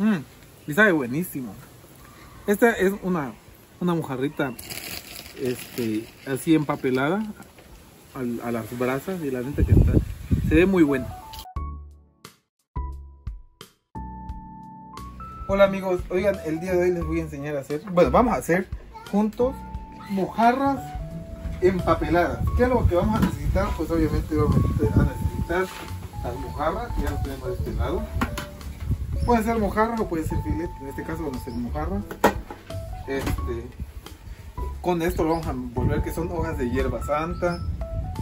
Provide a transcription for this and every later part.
Mmm, y sabe buenísimo. Esta es una, una mojarrita este, así empapelada a, a las brasas y la neta que está, se ve muy buena. Hola amigos, oigan, el día de hoy les voy a enseñar a hacer, bueno, vamos a hacer juntos mojarras empapeladas. ¿Qué es lo que vamos a necesitar? Pues obviamente vamos a necesitar las mojarras, ya las tenemos de este lado. Puede ser mojarra o puede ser filet, en este caso vamos a hacer mojarra. Este, con esto lo vamos a envolver que son hojas de hierba santa,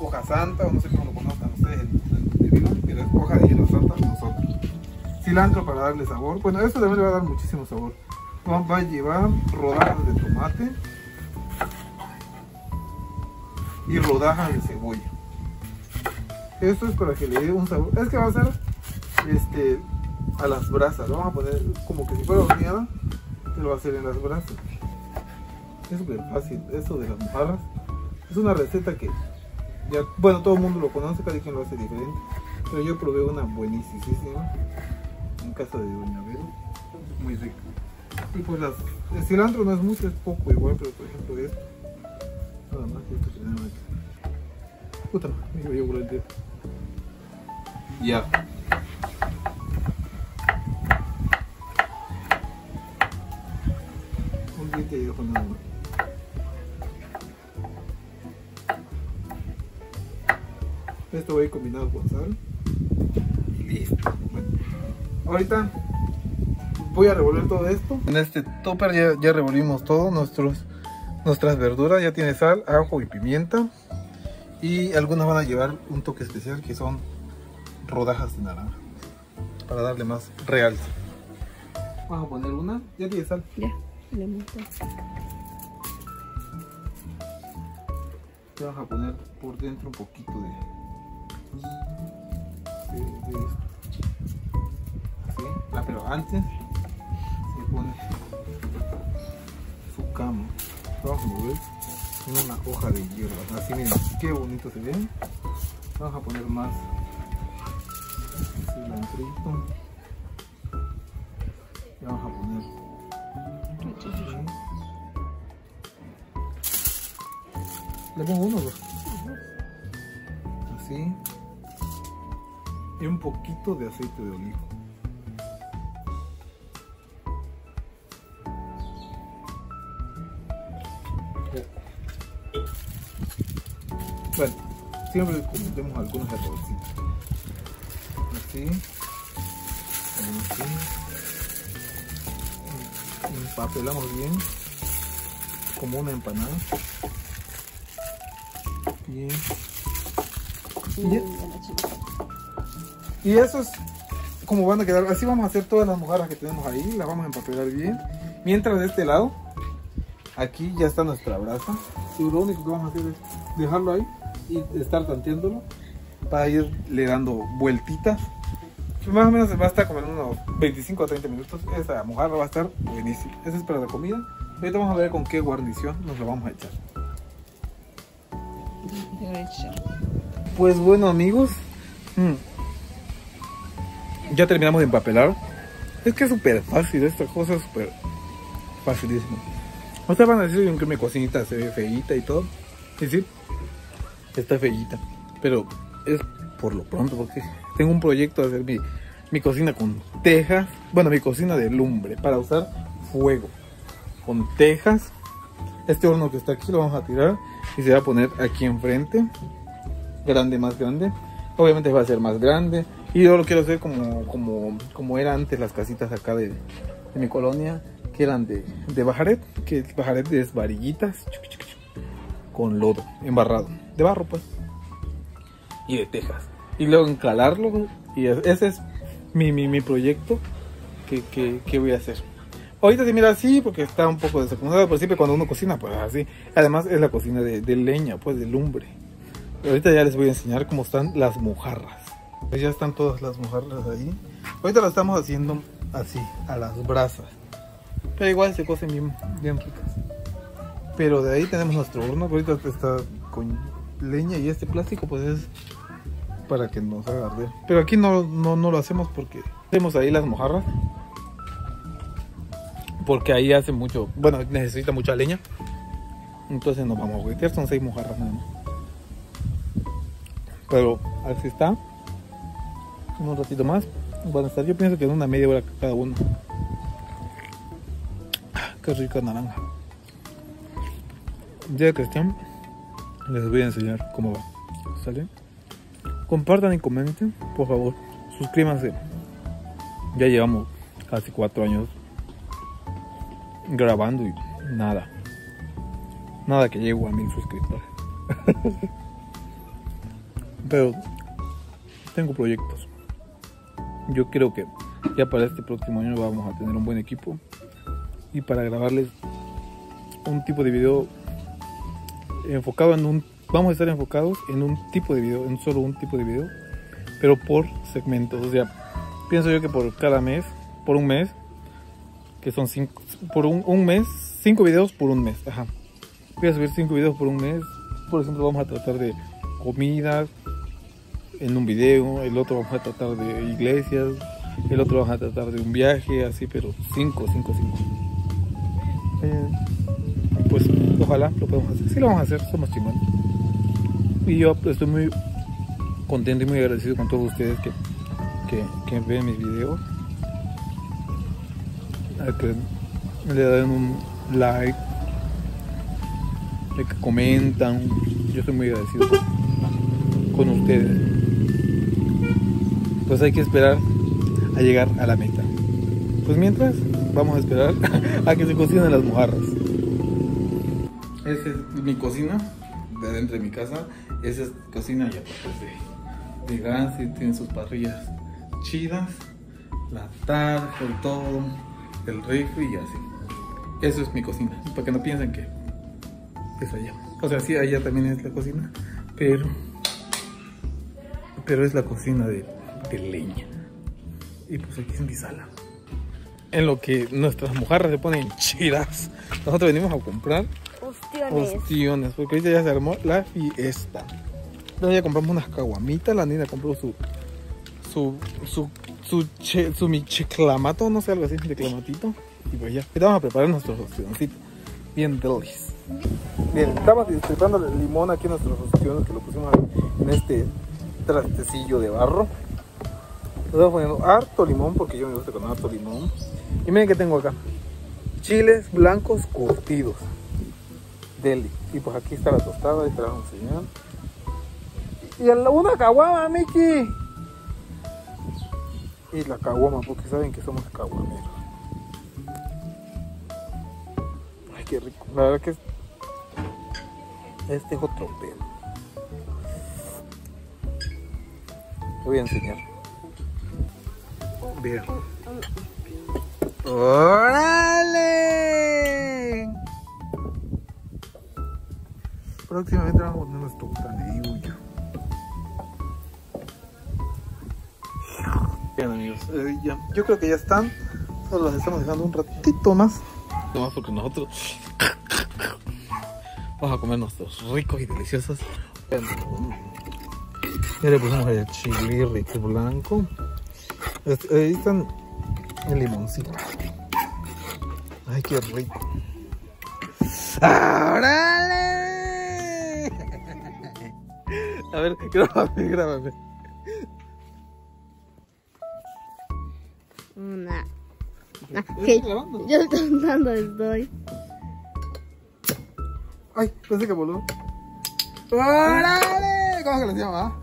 hoja santa, o no sé cómo lo conozcan ustedes en, en, pero es hoja de hierba santa nosotros cilantro para darle sabor. Bueno, esto también le va a dar muchísimo sabor. Va a llevar rodajas de tomate y rodajas de cebolla. Esto es para que le dé un sabor. Es que va a ser este, a las brasas. Lo vamos a poner como que si fuera horneada, lo va a hacer en las brasas. Es súper fácil. Esto de las mojarras es una receta que ya, bueno, todo el mundo lo conoce, cada quien lo hace diferente. Pero yo probé una buenísima en casa de Doña Vero, muy rico. Y pues el cilantro no es mucho, es poco igual, pero por ejemplo es nada más esto que tenemos aquí. Puta, me voy a volar Esto voy combinado con sal. Y listo. Bueno. Ahorita voy a revolver todo esto. En este topper ya, ya revolvimos todo, nuestros, nuestras verduras. Ya tiene sal, ajo y pimienta. Y algunas van a llevar un toque especial que son rodajas de naranja. Para darle más realce. Vamos a poner una. ¿Ya tiene sal? Ya, le monto. Vamos a poner por dentro un poquito de, esto. Así. Ah, pero antes se pone su cama. Vamos a mover una hoja de hierba. Así miren, qué bonito se ve. Vamos a poner más cilantrito. Y vamos a poner Pongo uno o dos. Así. Y un poquito de aceite de oliva. Bueno, siempre cometemos algunos errorcitos. Así. Así. Empapelamos bien. Como una empanada. Bien. Mm, Y eso es como van a quedar. Así vamos a hacer todas las mojarras que tenemos ahí. Las vamos a empapelar bien. Mientras de este lado, aquí ya está nuestra brasa. Y lo único que vamos a hacer es dejarlo ahí y estar tanteándolo para irle dando vueltitas. Más o menos va a estar como en unos 25 a 30 minutos. Esa mojarra va a estar buenísima. Esa es para la comida. Ahorita vamos a ver con qué guarnición nos lo vamos a echar. Pues bueno amigos, mm, ya terminamos de empapelar. Es que es súper fácil, esta cosa súper facilísima. Ustedes van a decir que mi cocinita se ve feíta y todo. Y sí, está feíta. Pero es por lo pronto, porque tengo un proyecto de hacer mi, mi cocina con tejas. Bueno, mi cocina de lumbre para usar fuego. Con tejas. Este horno que está aquí lo vamos a tirar y se va a poner aquí enfrente grande, más grande. Obviamente va a ser más grande. Y yo lo quiero hacer como, como, como era antes las casitas acá de, mi colonia, que eran de, de bajaret, que bajaret es varillitas con lodo, embarrado, de barro pues, y de tejas. Y luego encalarlo, y ese es mi, mi, mi proyecto que, que voy a hacer. Ahorita se mira así porque está un poco desacomodado, pero siempre cuando uno cocina, pues así. Además es la cocina de, de leña, pues de lumbre. Ahorita ya les voy a enseñar cómo están las mojarras. Pues ya están todas las mojarras ahí. Ahorita las estamos haciendo así, a las brasas. Pero igual se cocen bien, ricas. Pero de ahí tenemos nuestro horno. Ahorita está con leña y este plástico pues es para que nos haga arder. Pero aquí no, no, no lo hacemos porque hacemos ahí las mojarras. Porque ahí hace mucho, bueno, necesita mucha leña. Entonces nos vamos a huetear, son seis mojarras nada más. Pero así está. Un ratito más. Van a estar, yo pienso que en una media hora cada uno. Ah, Qué rica naranja. Ya que estén, les voy a enseñar cómo va. ¿Sale? Compartan y comenten, por favor. Suscríbanse. Ya llevamos casi cuatro años grabando y nada. Nada que llego a mil suscriptores. Pero tengo proyectos. Yo creo que ya para este próximo año vamos a tener un buen equipo. Y para grabarles un tipo de video enfocado en un... Vamos a estar enfocados en un tipo de video, en solo un tipo de video. Pero por segmentos. O sea, pienso yo que por cada mes, por un mes, que son cinco, por un, un mes, cinco videos por un mes. Ajá. Voy a subir cinco videos por un mes. Por ejemplo, vamos a tratar de comidas en un video, el otro vamos a tratar de iglesias, el otro vamos a tratar de un viaje, así, pero cinco, cinco, cinco. Eh, pues ojalá lo podamos hacer. Sí lo vamos a hacer, somos chingones. Y yo estoy muy contento y muy agradecido con todos ustedes que, que, que ven mis videos. A que le dan un like, de que comentan. Yo estoy muy agradecido con, ustedes. Pues hay que esperar a llegar a la meta. Pues mientras, vamos a esperar a que se cocinen las mojarras. Esta es mi cocina, de adentro de mi casa. Esa es cocina y aparte de, de gas y tiene sus parrillas chidas, la tarja y todo, el refri y así. Eso es mi cocina, para que no piensen que es allá. O sea, sí, allá también es la cocina, pero, pero es la cocina de, de leña. Y pues aquí es mi sala. En lo que nuestras mojarras se ponen chidas, nosotros venimos a comprar Ostiones. Ostiones, porque ahorita ya se armó la fiesta. Entonces ya compramos unas caguamitas, la niña compró su su su su, che, su mi chiclamato, no sé, algo así, de clamatito. Y pues ya, ahorita vamos a preparar nuestros ostioncitos. Bien delis. Bien, estamos disfrutando el limón aquí en nuestros ostiones que lo pusimos en este trastecillo de barro. Le Estamos poniendo harto limón porque yo me gusta con harto limón. Y miren que tengo acá. Chiles blancos curtidos. Deli. Y pues aquí está la tostada, ahí te la vamos a enseñar. Y en una caguama, Miki. Y la caguama, porque saben que somos caguameros. Ay, qué rico. La verdad que es- este es otro pedo. Te voy a enseñar. Vean. ¡Órale! Próximamente vamos a poner nuestro taneyuyo. Bien amigos, eh, ya- yo creo que ya están. Solo las estamos dejando un ratito más. No más porque nosotros vamos a comer nuestros ricos y deliciosos. Ya le pusimos el chili blanco. Este, Ahí están el limoncito. Ay, qué rico. ¡Órale! A ver, grábame, grábame. Una. Ah, ¿Estás que grabando? yo contando estoy. Ay, pensé que voló. ¡Órale! ¿Cómo que le llama?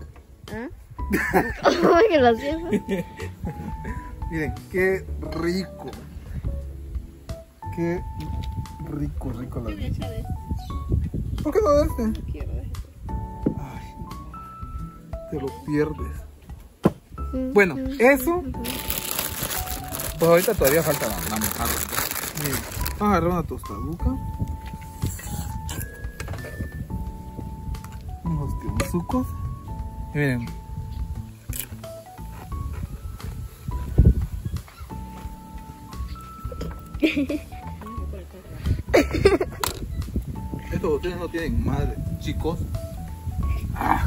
¿Ah? ¿Cómo que lo hacemos? Miren, qué rico. Qué rico, rico la leche. ¿Por qué no de este? Ay, no. Te lo pierdes. Bueno, eso. Pues ahorita todavía falta la, la vamos a agarrar una tostaduca. Unos tionzucos. Miren. Estos ustedes no tienen madre, chicos. Ah.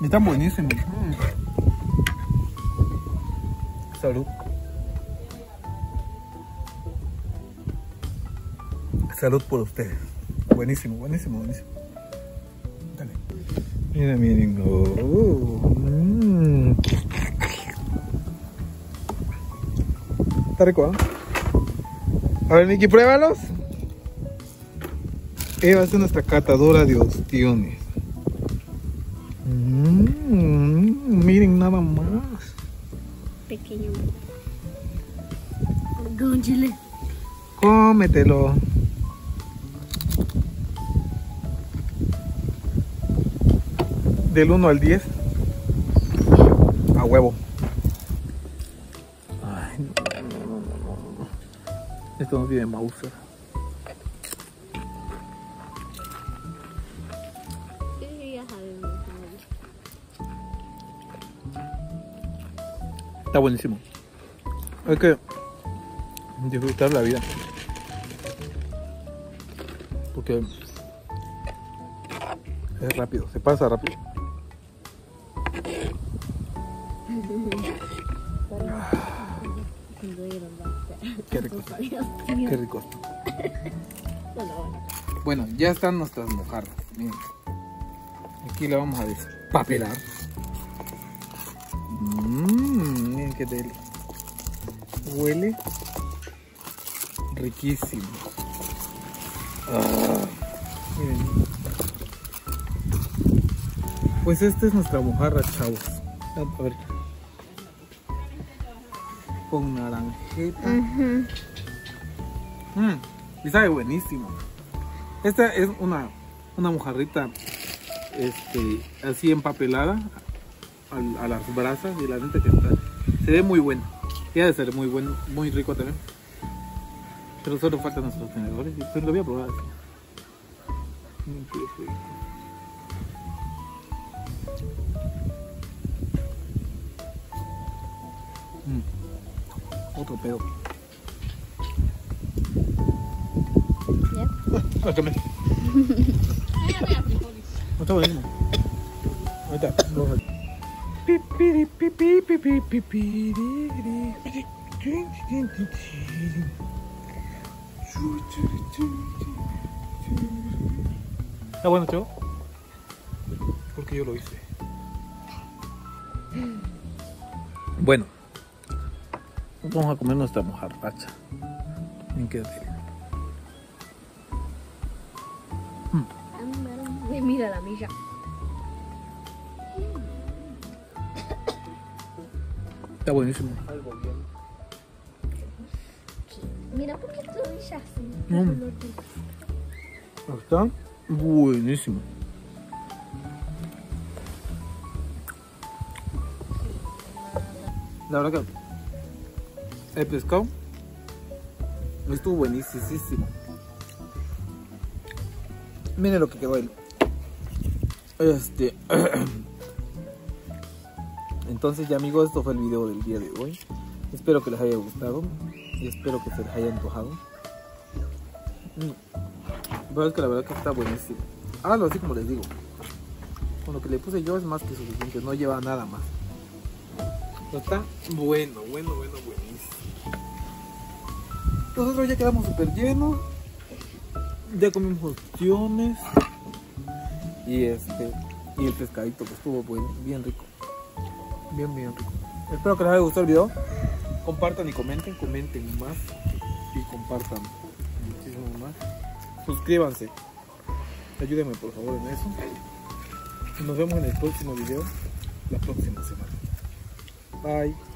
Están buenísimos. Mm. Salud. Salud por ustedes. Buenísimo, buenísimo, buenísimo. Dale. Mira, miren. Oh, mm. Está rico, ¿ah? A ver, Miki, pruébalos. Eva es nuestra catadora de ostiones. Mm, miren nada más. Pequeño. Con chile. Cómetelo. Del 1 al 10. A huevo. Ay, no, no. Esto no tiene Mauser. Está buenísimo. Hay que disfrutar la vida. Porque es rápido, se pasa rápido. Qué rico. Qué rico. Bueno, ya están nuestras mojarras. Miren. Aquí la vamos a despapelar. Mmm, miren qué deli. Huele riquísimo. Ah, miren. Pues esta es nuestra mojarra, chavos. A ver. Con naranjeta. Mm, y sabe buenísimo. Esta es una, una mojarrita este, así empapelada a, las brasas y la neta que está. Se ve muy buena. Y ha de ser muy bueno, muy rico también. Pero solo faltan nuestros tenedores. y Pues lo voy a probar. Mm, Otro pedo. No. Ahorita, ¿Está bueno, chavo? Porque yo lo hice. Bueno, vamos a comer nuestra mojarracha. Bien que deli. Ay, Mira la milla. Está buenísimo. Mira, ¿por qué tu milla así? Mm. Está buenísimo. La verdad que el pescado estuvo buenísimo. Miren lo que quedó él. Este. Entonces ya amigos, esto fue el video del día de hoy. Espero que les haya gustado y espero que se les haya antojado. Mm. Pero es que la verdad que está buenísimo. Háganlo así como les digo. Con lo que le puse yo es más que suficiente, no lleva nada más. Está bueno, bueno, bueno, buenísimo. Nosotros ya quedamos súper llenos. Ya comimos opciones. Y este. Y el pescadito que estuvo buen, bien rico. Bien, bien rico. Espero que les haya gustado el video. Compartan y comenten, comenten más. Y compartan muchísimo más. Suscríbanse. Ayúdenme por favor en eso. Nos vemos en el próximo video la próxima semana. Bye.